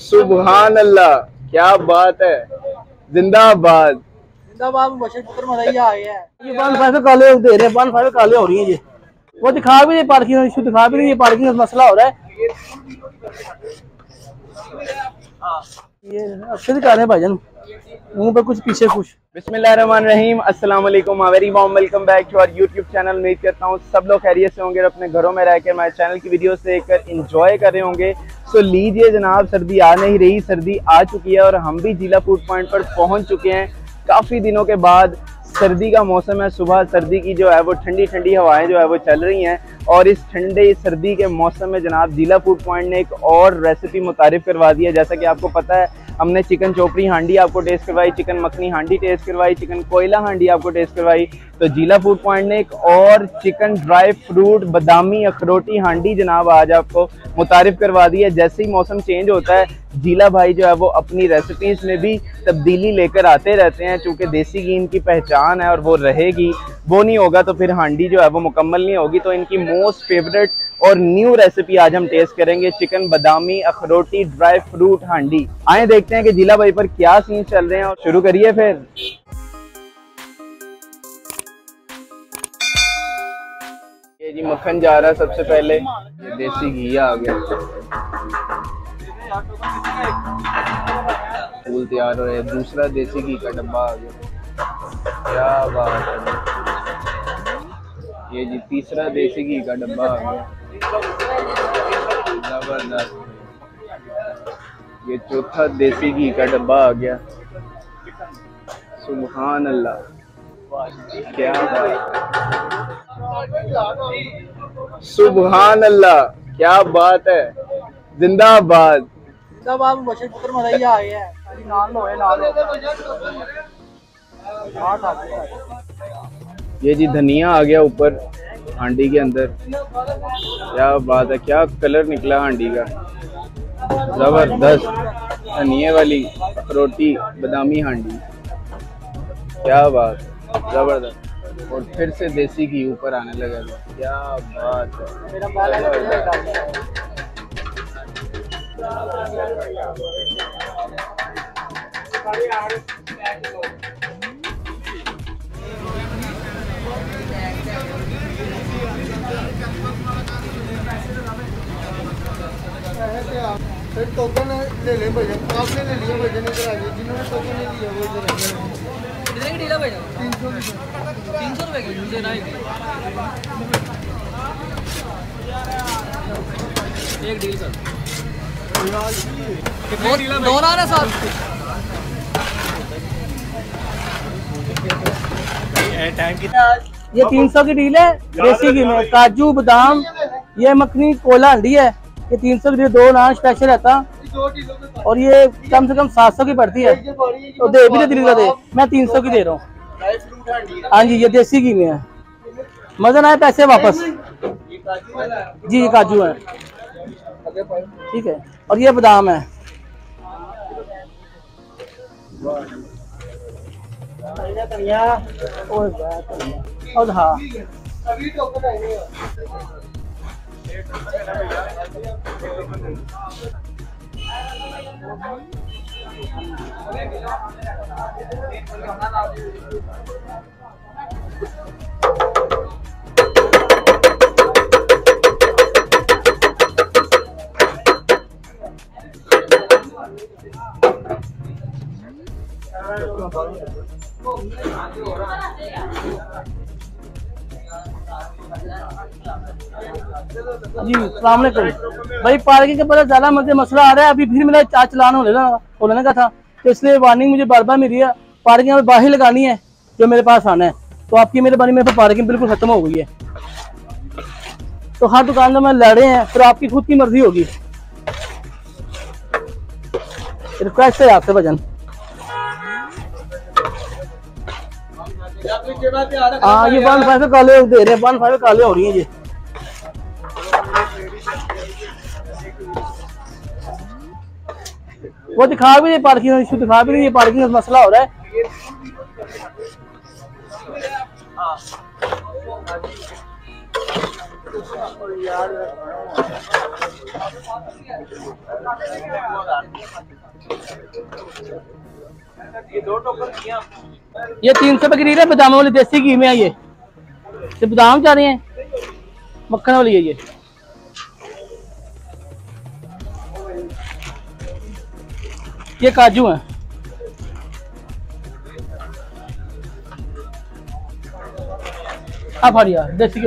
सुबहान अल्लाह क्या बात है। जिंदाबाद। हैं काले दे रहे हैं फाइव काले हो रही हैं ये वो दिखा भी नहीं पार्किंग इशू दिखा भी नहीं ये पार्किंग मसला हो रहा है। ये अच्छे दिखा रहे हैं भाईजान मुँह पे कुछ पीछे कुछ। बिस्मिल्लाहिर्रहमानिर्रहीम अस्सलाम वालेकुम very warm welcome back to our channel. उम्मीद करता हूँ सब लोग खैरियत से होंगे और अपने घरों में रहकर हमारे चैनल की वीडियो से देखकर इंजॉय कर रहे होंगे। सो लीजिए जनाब, सर्दी आ नहीं रही, सर्दी आ चुकी है और हम भी जिला फ़ूड पॉइंट पर पहुँच चुके हैं। काफ़ी दिनों के बाद सर्दी का मौसम है, सुबह सर्दी की जो है वो ठंडी ठंडी हवाएँ जो है वो चल रही हैं और इस ठंडे सर्दी के मौसम में जनाब जिला फ़ूड पॉइंट ने एक और रेसिपी मुतारफ़ करवा दिया जैसा कि आपको पता है हमने चिकन चोपड़ी हांडी आपको टेस्ट करवाई, चिकन मखनी हांडी टेस्ट करवाई, चिकन कोयला हांडी आपको टेस्ट करवाई। तो जिला फ़ूड पॉइंट ने एक और चिकन ड्राई फ्रूट बादामी अखरोटी हांडी जनाब आज आपको मुतारफ़ करवा दी है। जैसे ही मौसम चेंज होता है, जिला भाई जो है वो अपनी रेसिपीज़ में भी तब्दीली लेकर आते रहते हैं, चूँकि देसी घी इनकी पहचान है और वो रहेगी। वो नहीं होगा तो फिर हांडी जो है वो मुकम्मल नहीं होगी। तो इनकी मोस्ट फेवरेट और न्यू रेसिपी आज हम टेस्ट करेंगे चिकन बादामी अखरोटी ड्राई फ्रूट हांडी। आए देखते हैं कि जिला भाई पर क्या सीन चल रहे हैं और शुरू करिए फिर। ये जी मक्खन जा रहा है सबसे पहले। देसी घी आ गया। फूल तैयार हो रहे हैं। दूसरा देसी घी का डब्बा आ गया। क्या बात है। ये जी तीसरा देसी घी का डब्बा आ गया। ज़बरदस्त ये चौथा देसी घी का डब्बा आ गया। सुबहान अल्लाह क्या बात। सुबहान अल्लाह क्या बात है। जिंदाबाद। बशर आए हैं नाल नाल ये जी धनिया आ गया ऊपर। हांडी के अंदर। क्या बात है, क्या कलर निकला हांडी का? ज़बरदस्त। धनिए वाली रोटी, बादामी हांडी। क्या बात, ज़बरदस्त। और फिर से देसी घी ऊपर आने लगा क्या बात है। मेरा बाल फिर टोकन ले ले भैया। आपने ले लिया भैया इधर आ जिन्होंने टोकन नहीं लिया वो इधर आ गए कितने की डीला भैया? तीन सौ तीन सौ रुपए की। मुझे नहीं एक डील कर कितने डीला दो ना ना साथ। ये तीन सौ की डील है। देसी घी में काजू बादाम ये मखनी कोला हंडी है। ये तीन सौ की दो नान स्पेशल रहता और ये कम से कम सात सौ की पड़ती है। तो दे भी दिल्ली का दे। मैं तीन सौ की दे रहा हूँ। हाँ जी, ये देसी घी में है। मज़ा ना आए पैसे वापस? जी, ये काजू है। ठीक है। और ये बादाम है। और हाँ। Thank orang? जी सलाम भाई, पार्किंग के पता ज़्यादा मुझे मसला आ रहा है, अभी फिर मेरा चार्ज चलान होने लगा, होने का था। तो इसलिए वार्निंग मुझे बार बार मिली है पार्किंग में बाहर लगानी है, जो मेरे पास आना है। तो आपकी मेरे बारे में पार्किंग बिल्कुल खत्म हो गई है। तो हर दुकान में लड़े हैं, फिर आपकी खुद की मर्ज़ी होगी। रिक्वेस्ट है आपसे, भजन। हाँ ये वन फाइव काले दे रहे हैं फाइव काले हो रही है ये। वो दिखा भी नहीं पार्किंग, इशू दिखा भी ये पार्किंग का मसला हो रहा है। ये तीन सौ की है, बादाम वाली, देसी घी में है ये। बादाम जा रहे हैं। मक्खन वाली है ये। ये काजू है। आप हरिया, देसी घी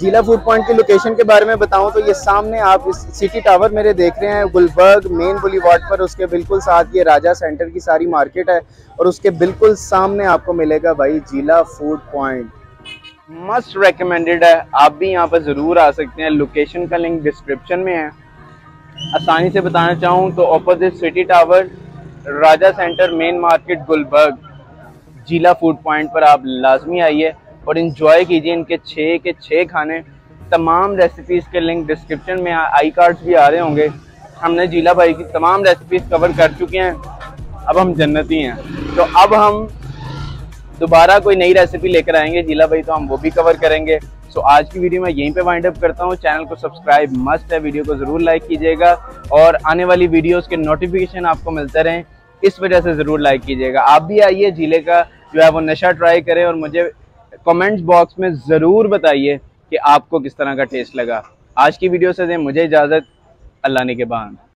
जिला फ़ूड पॉइंट की लोकेशन के बारे में बताऊँ तो ये सामने आप इस सिटी टावर मेरे देख रहे हैं, गुलबर्ग मेन बुलीवार्ड पर, उसके बिल्कुल साथ ये राजा सेंटर की सारी मार्केट है और उसके बिल्कुल सामने आपको मिलेगा भाई जिला फ़ूड पॉइंट मस्ट रेकमेंडेड है। आप भी यहाँ पर ज़रूर आ सकते हैं। लोकेशन का लिंक डिस्क्रिप्शन में है। आसानी से बताना चाहूँ तो opposite city tower Raja centre main market Gulberg जिला फ़ूड पॉइंट पर आप लाजमी आइए और इन्जॉय कीजिए इनके छः के छः खाने। तमाम रेसिपीज़ के लिंक डिस्क्रिप्शन में आई कार्ड्स भी आ रहे होंगे। हमने जिला भाई की तमाम रेसिपीज़ कवर कर चुके हैं। अब हम जन्नती हैं। तो अब हम दोबारा कोई नई रेसिपी लेकर आएँगे जिला भाई तो हम वो भी कवर करेंगे। सो so, आज की वीडियो मैं यहीं पे वाइंड अप करता हूँ। चैनल को सब्सक्राइब मस्ट है वीडियो को ज़रूर लाइक कीजिएगा। और आने वाली वीडियोस के नोटिफिकेशन आपको मिलते रहें। इस वजह से ज़रूर लाइक कीजिएगा। आप भी आइए ज़िले का जो है वो नशा ट्राई करें और मुझे कमेंट्स बॉक्स में ज़रूर बताइए कि आपको किस तरह का टेस्ट लगा। आज की वीडियो से दें मुझे इजाज़त अल्लाह ने के बाद